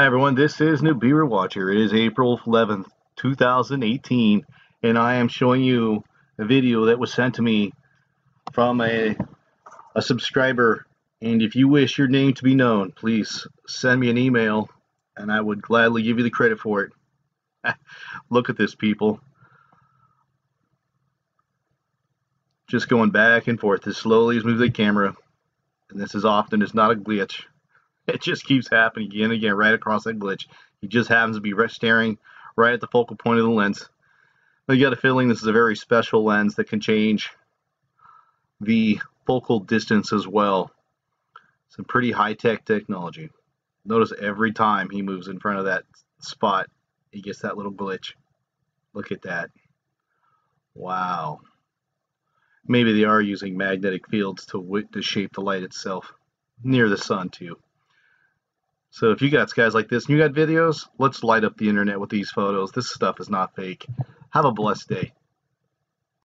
Hi everyone, this is New Nibiru Watcher. It is April 11th, 2018, and I am showing you a video that was sent to me from a, a subscriber. And if you wish your name to be known, please send me an email and I would gladly give you the credit for it. Look at this, people. Just going back and forth as slowly as moves the camera. And this is often, it's not a glitch. It just keeps happening again and again right across that glitch. He just happens to be staring right at the focal point of the lens. I got a feeling this is a very special lens that can change the focal distance as well. Some pretty high-tech technology. Notice every time he moves in front of that spot, he gets that little glitch. Look at that. Wow. Maybe they are using magnetic fields to, to shape the light itself near the sun too. So if you got guys like this and you got videos, let's light up the internet with these photos. This stuff is not fake. Have a blessed day.